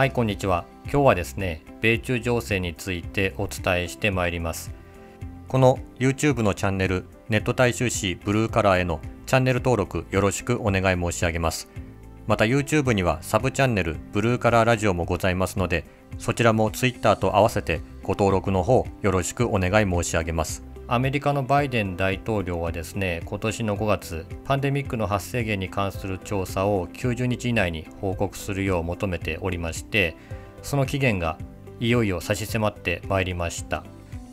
はいこんにちは。今日はですね米中情勢についてお伝えしてまいります。この YouTube のチャンネルネット大衆紙ブルーカラーへのチャンネル登録よろしくお願い申し上げます。また YouTube にはサブチャンネルブルーカラーラジオもございますのでそちらも Twitter と合わせてご登録の方よろしくお願い申し上げます。アメリカのバイデン大統領はですね今年の5月パンデミックの発生源に関する調査を90日以内に報告するよう求めておりましてその期限がいよいよ差し迫ってまいりました。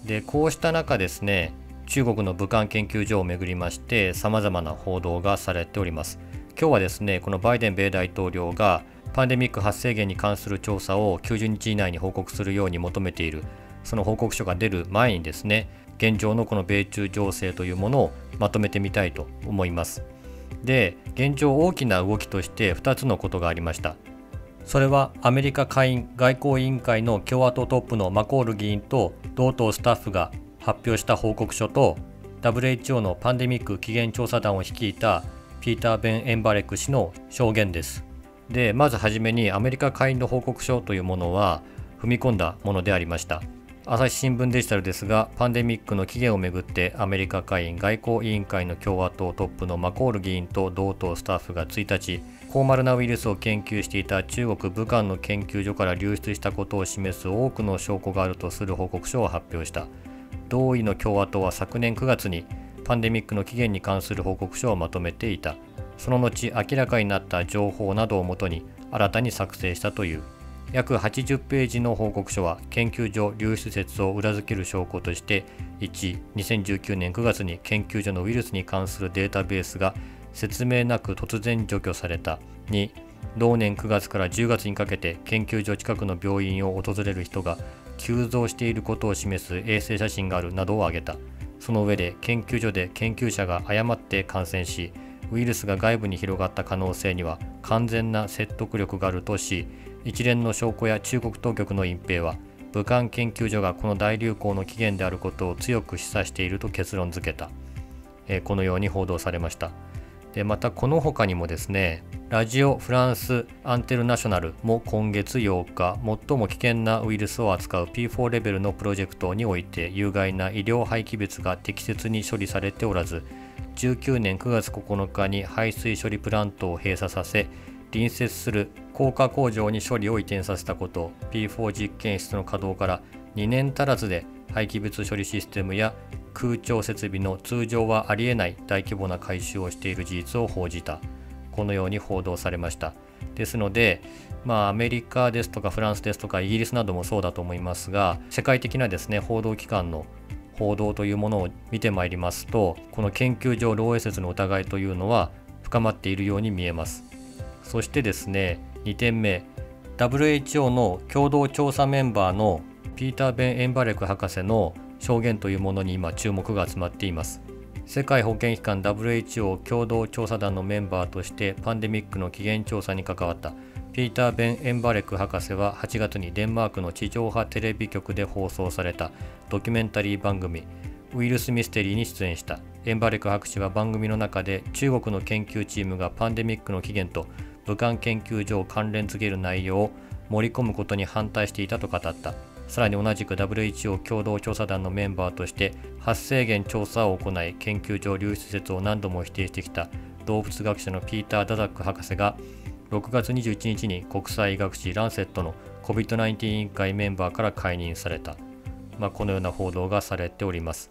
でこうした中ですね中国の武漢研究所をめぐりまして様々な報道がされております。今日はですねこのバイデン米大統領がパンデミック発生源に関する調査を90日以内に報告するように求めている。その報告書が出る前にですね現状のこの米中情勢というものをまとめてみたいと思います。で現状大きな動きとして2つのことがありました。それはアメリカ下院外交委員会の共和党トップのマコール議員と同党スタッフが発表した報告書と WHO のパンデミック起源調査団を率いたピーター・ベン・エンバレック氏の証言です。でまずはじめにアメリカ下院の報告書というものは踏み込んだものでありました。朝日新聞デジタルですがパンデミックの起源をめぐってアメリカ下院外交委員会の共和党トップのマコール議員と同党スタッフが1日高マルナウイルスを研究していた中国武漢の研究所から流出したことを示す多くの証拠があるとする報告書を発表した。同意の共和党は昨年9月にパンデミックの起源に関する報告書をまとめていた。その後明らかになった情報などをもとに新たに作成したという。約80ページの報告書は研究所流出説を裏付ける証拠として1、2019年9月に研究所のウイルスに関するデータベースが説明なく突然除去された。2、同年9月から10月にかけて研究所近くの病院を訪れる人が急増していることを示す衛星写真があるなどを挙げた。その上で研究所で研究者が誤って感染しウイルスが外部に広がった可能性には完全な説得力があるとし一連の証拠や中国当局の隠蔽は武漢研究所がこの大流行の起源であることを強く示唆していると結論付けた、え、このように報道されました。でまたこの他にもですねラジオ・フランス・アンテルナショナルも今月8日最も危険なウイルスを扱う P4 レベルのプロジェクトにおいて有害な医療廃棄物が適切に処理されておらず19年9月9日に排水処理プラントを閉鎖させ隣接する高架工場に処理を移転させたこと P4 実験室の稼働から2年足らずで廃棄物処理システムや空調設備の通常はありえない大規模な改修をしている事実を報じた。このように報道されました。ですのでまあアメリカですとかフランスですとかイギリスなどもそうだと思いますが世界的なですね報道機関の報道というものを見てまいりますとこの研究上漏洩説の疑いというのは深まっているように見えます。そしてですね2点目 WHO の共同調査メンバーのピーター・ベン・エンバレク博士の証言というものに今注目が集まっています。世界保健機関 WHO 共同調査団のメンバーとしてパンデミックの起源調査に関わったピーター・ベン・エンバレク博士は8月にデンマークの地上波テレビ局で放送されたドキュメンタリー番組ウイルスミステリーに出演した。エンバレク博士は番組の中で中国の研究チームがパンデミックの起源と武漢研究所を関連付ける内容を盛り込むことに反対していたと語った。さらに同じく WHO 共同調査団のメンバーとして発生源調査を行い研究所流出説を何度も否定してきた。動物学者のピーター・ダザック博士が6月21日に国際医学誌ランセットの COVID-19 委員会メンバーから解任された、まあ、このような報道がされております。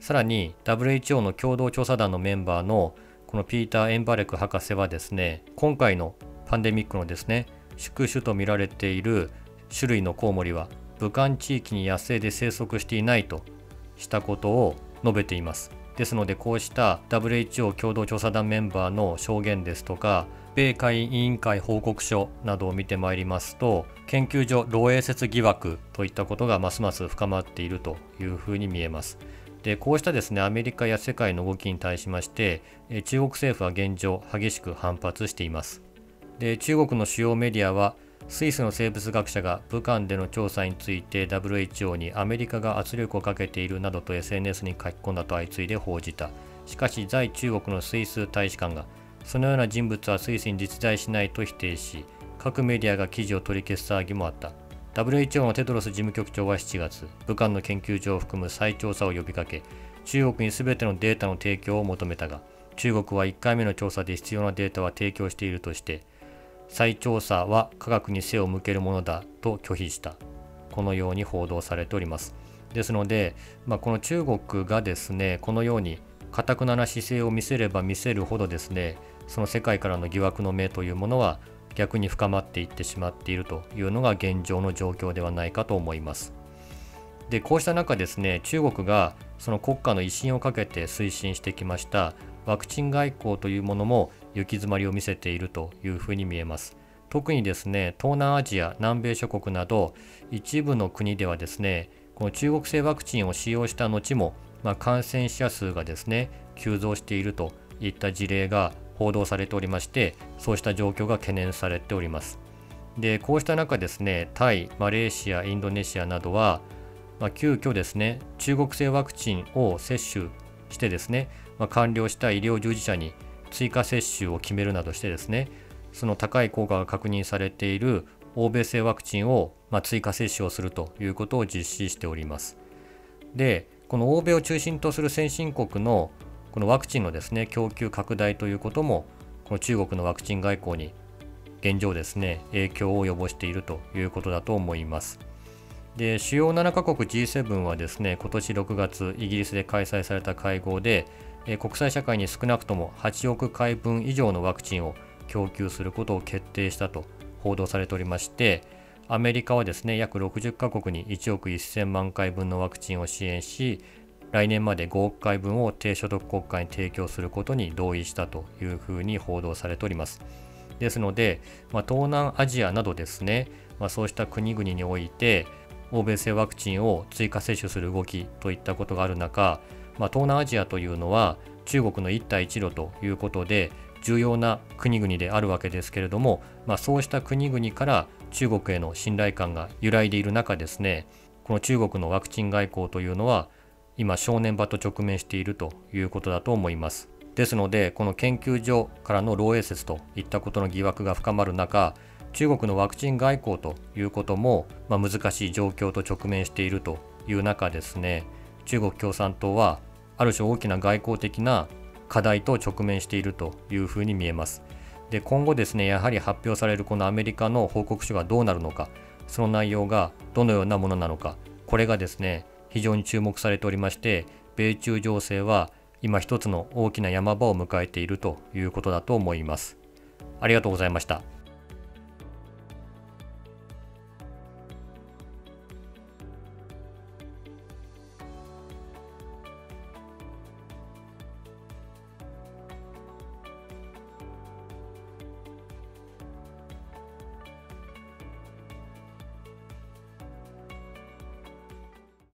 さらに WHO の共同調査団のメンバーのこのピーター・エンバレク博士はですね今回のパンデミックのですね宿主と見られている種類のコウモリは武漢地域に野生で生息していないとしたことを述べています。ですのでこうした WHO 共同調査団メンバーの証言ですとか米会委員会報告書などを見てまいりますと研究所漏洩説疑惑といったことがますます深まっているというふうに見えます。でこうしたですねアメリカや世界の動きに対しまして中国政府は現状激しく反発しています。で中国の主要メディアはスイスの生物学者が武漢での調査について WHO にアメリカが圧力をかけているなどと SNS に書き込んだと相次いで報じた。しかし在中国のスイス大使館がそのような人物はスイスに実在しないと否定し各メディアが記事を取り消す騒ぎもあった。WHO のテドロス事務局長は7月武漢の研究所を含む再調査を呼びかけ中国に全てのデータの提供を求めたが中国は1回目の調査で必要なデータは提供しているとして再調査は科学に背を向けるものだと拒否した。このように報道されております。ですので、まあ、この中国がですねこのようにかたくなな姿勢を見せれば見せるほどですねその世界からの疑惑の目というものは逆に深まっていってしまっているというのが現状の状況ではないかと思います。でこうした中ですね中国がその国家の威信をかけて推進してきましたワクチン外交というものも行き詰まりを見せているというふうに見えます。特にですね東南アジア南米諸国など一部の国ではですねこの中国製ワクチンを使用した後も、まあ、感染者数がですね急増しているといった事例が報道されておりましてそうした状況が懸念されておりますでこうした中ですねタイマレーシアインドネシアなどは、まあ、急遽ですね中国製ワクチンを接種してですね、まあ、完了した医療従事者に追加接種を決めるなどしてですねその高い効果が確認されている欧米製ワクチンを、まあ、追加接種をするということを実施しております。でこの欧米を中心とする先進国のこのワクチンのですね供給拡大ということもこの中国のワクチン外交に現状ですね影響を及ぼしているということだと思います。で主要7カ国 G7 はですね今年6月イギリスで開催された会合で国際社会に少なくとも8億回分以上のワクチンを供給することを決定したと報道されておりましてアメリカはですね約60カ国に1億1000万回分のワクチンを支援し来年まで5億回分を低所得国家に提供することに同意したというふうに報道されております。ですので、まあ、東南アジアなどですね、まあ、そうした国々において欧米製ワクチンを追加接種する動きといったことがある中、まあ、東南アジアというのは中国の一帯一路ということで重要な国々であるわけですけれども、まあ、そうした国々から中国への信頼感が揺らいでいる中ですねこの中国のワクチン外交というのは今正念場と直面しているということだと思います。ですのでこの研究所からの漏洩説といったことの疑惑が深まる中中国のワクチン外交ということも、まあ、難しい状況と直面しているという中ですね中国共産党はある種大きな外交的な課題と直面しているというふうに見えます。で今後ですねやはり発表されるこのアメリカの報告書がどうなるのかその内容がどのようなものなのかこれがですね非常に注目されておりまして米中情勢は今一つの大きな山場を迎えているということだと思います。ありがとうございました。